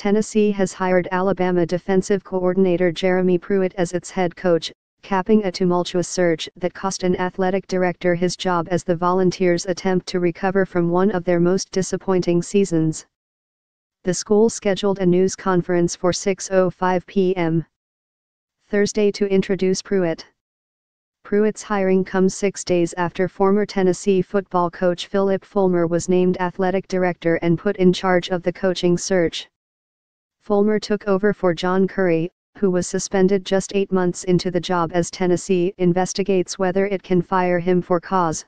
Tennessee has hired Alabama defensive coordinator Jeremy Pruitt as its head coach, capping a tumultuous search that cost an athletic director his job as the Volunteers attempt to recover from one of their most disappointing seasons. The school scheduled a news conference for 6.05 p.m. Thursday to introduce Pruitt. Pruitt's hiring comes six days after former Tennessee football coach Phillip Fulmer was named athletic director and put in charge of the coaching search. Fulmer took over for John Currie, who was suspended just eight months into the job as Tennessee investigates whether it can fire him for cause.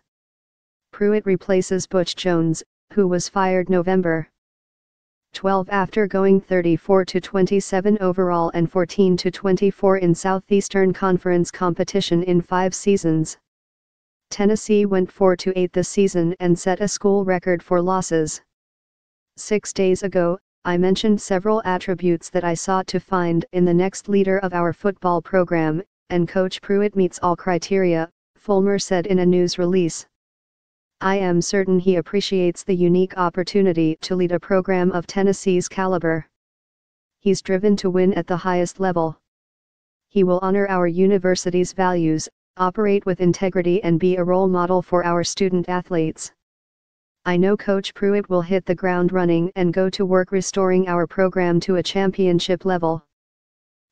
Pruitt replaces Butch Jones, who was fired November 12 after going 34 to 27 overall and 14 to 24 in Southeastern Conference competition in 5 seasons. Tennessee went 4 to 8 this season and set a school record for losses. 6 days ago, I mentioned several attributes that I sought to find in the next leader of our football program, and Coach Pruitt meets all criteria, Fulmer said in a news release. I am certain he appreciates the unique opportunity to lead a program of Tennessee's caliber. He's driven to win at the highest level. He will honor our university's values, operate with integrity and be a role model for our student athletes. I know Coach Pruitt will hit the ground running and go to work restoring our program to a championship level.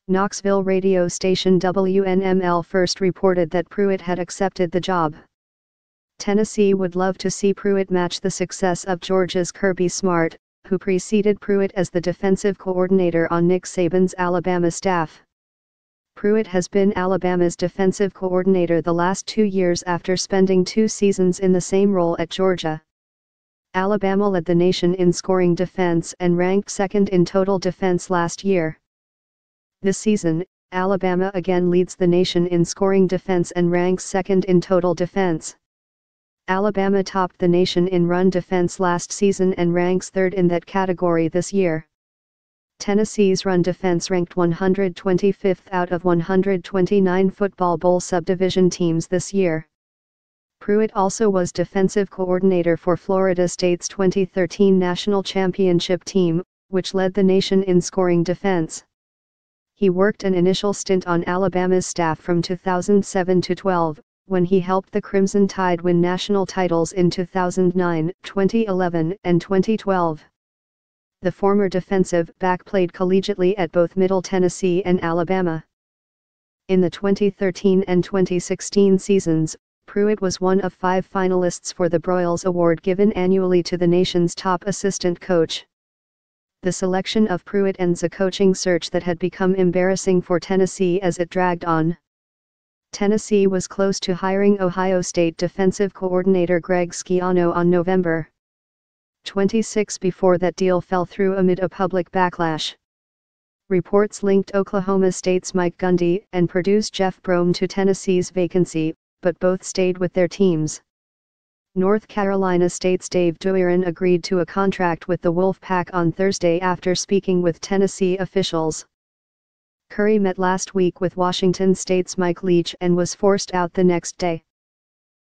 Knoxville radio station WNML first reported that Pruitt had accepted the job. Tennessee would love to see Pruitt match the success of Georgia's Kirby Smart, who preceded Pruitt as the defensive coordinator on Nick Saban's Alabama staff. Pruitt has been Alabama's defensive coordinator the last two years after spending two seasons in the same role at Georgia. Alabama led the nation in scoring defense and ranked second in total defense last year. This season, Alabama again leads the nation in scoring defense and ranks second in total defense. Alabama topped the nation in run defense last season and ranks third in that category this year. Tennessee's run defense ranked 125th out of 129 football bowl subdivision teams this year. Pruitt also was defensive coordinator for Florida State's 2013 national championship team, which led the nation in scoring defense. He worked an initial stint on Alabama's staff from 2007 to 12, when he helped the Crimson Tide win national titles in 2009, 2011, and 2012. The former defensive back played collegiately at both Middle Tennessee and Alabama. In the 2013 and 2016 seasons, Pruitt was one of five finalists for the Broyles Award given annually to the nation's top assistant coach. The selection of Pruitt ends a coaching search that had become embarrassing for Tennessee as it dragged on. Tennessee was close to hiring Ohio State defensive coordinator Greg Schiano on November 26 before that deal fell through amid a public backlash. Reports linked Oklahoma State's Mike Gundy and Purdue's Jeff Brohm to Tennessee's vacancy, but both stayed with their teams. North Carolina State's Dave Doeren agreed to a contract with the Wolfpack on Thursday after speaking with Tennessee officials. Currie met last week with Washington State's Mike Leach and was forced out the next day.